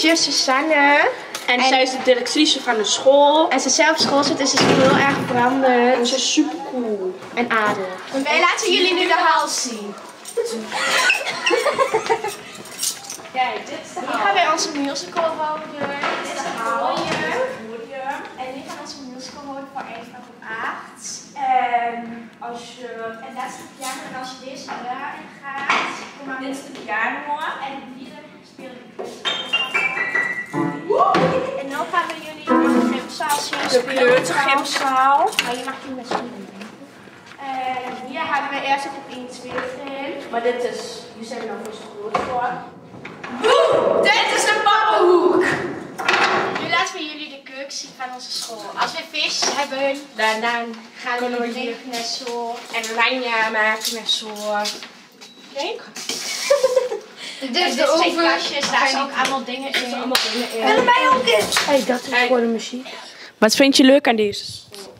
is juf Susanne. En, zij is de directrice van de school. En ze zelf op school zit, is ze heel erg veranderd. En ze is super cool. En aardig. Wij laten jullie nu de hals zien. Kijk, dit is de Hier gaan wij onze musical houden. Dit is de podium. En nu gaan we onze musical houden voor 1 van groep 8. En als je... En dat is de piano. En als je deze daarin gaat, kom maar Dit is de piano. En hier speel ik De kleutergymzaal. Maar je mag met spelen. En hier hebben we eerst op 1 2 in. Maar dit is... Hier zijn we nou voor groot voor. Dit is de pappenhoek. Nu laten we jullie de keuken zien van onze school. Als we vis hebben, dan, dan gaan we hier hier- net zo. En oranje maken met zo... Kijk. Dit dit de oven. kastjes, daar zijn ook allemaal dingen in. allemaal dingen in. En mij ook eens. Hey, dat is voor de muziek. Wat vind je leuk aan deze school?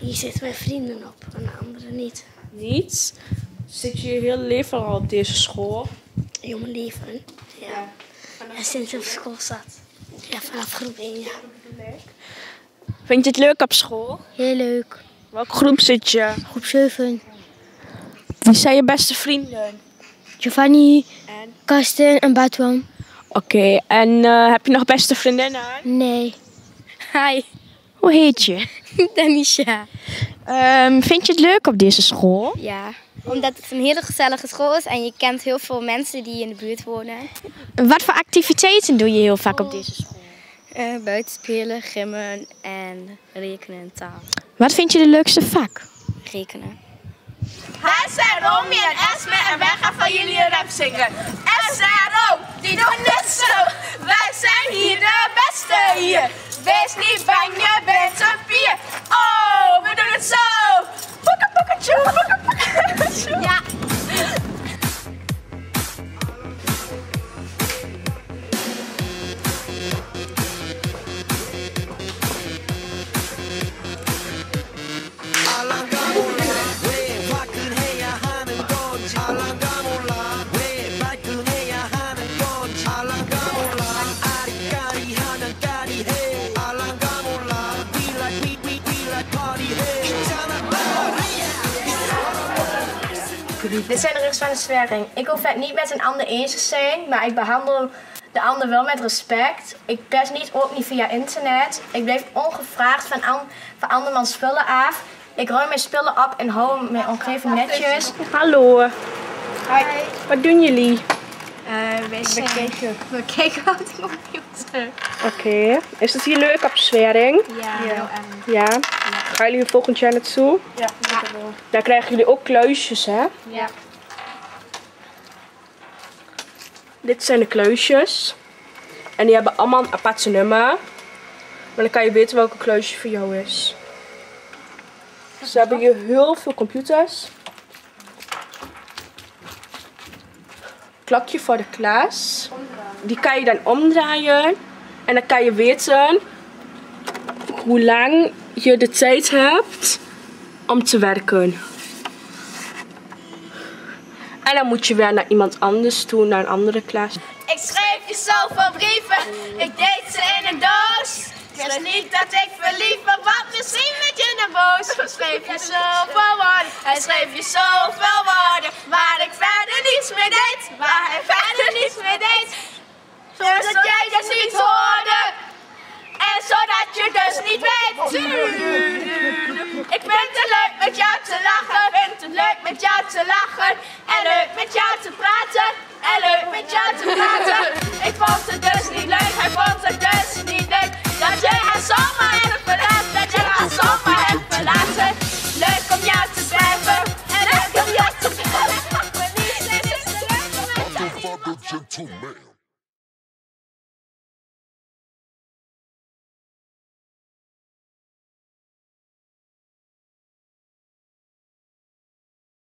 Hier zitten mijn vrienden op en de anderen niet. Niet? Zit je je hele leven al op deze school? Jonge leven. Ja. En sinds ik op school zat. Ja, vanaf groep 1 jaar. Vind je het leuk op school? Heel leuk. Welke groep zit je? Groep 7. Wie zijn je beste vrienden? Giovanni, En? Karsten en Batwan. Oké, en eh, heb je nog beste vriendinnen? Nee. Hi. Hoe heet je? Danisha. Ehm, vind je het leuk op deze school? Ja. Omdat het een hele gezellige school is en je kent heel veel mensen die in de buurt wonen. Wat voor activiteiten doe je heel vaak op deze school? Uh, buiten spelen, gimmen en rekenen en taal. Wat vind je de leukste vak? Rekenen. Zijn Romy en Esme en wij gaan van jullie een rap zingen. SRO, die doen het zo. Dit zijn de regels van de sfering. Ik hoef het niet met een ander eens te zijn, maar ik behandel de ander wel met respect. Ik pers niet ook niet via internet. Ik blijf ongevraagd van, an, van andermans spullen af. Ik ruim mijn spullen op en hou mijn omgeving netjes. Hallo. Wat doen jullie? Uh, wij zijn... We kijken op de computer. Oké. Is het hier leuk op Zwering? Ja, heel erg. Ja. Gaan jullie volgend jaar naartoe? Ja. Daar krijgen jullie ook kluisjes, hè? ja. Dit zijn de kluisjes. En die hebben allemaal een apart nummer. Maar dan kan je weten welke kluisje voor jou is. Ze hebben hier heel veel computers. Klokje voor de klas. Die kan je dan omdraaien. En dan kan je weten hoe lang je de tijd hebt om te werken. En dan moet je weer naar iemand anders toe, naar een andere klas. Ik schreef je zoveel brieven, ik deed ze in een doos. Ik niet dat ik verliefd was, want misschien werd je naar boos. Schreef je zoveel woorden, hij schreef je zoveel woorden. Waar ik verder niets meer deed, waar hij verder niets meer deed. Zodat jij dus niet hoorde. En zodat je dus niet weet. Ik vind het leuk met jou te lachen. Vind het leuk met jou te lachen. En leuk met jou te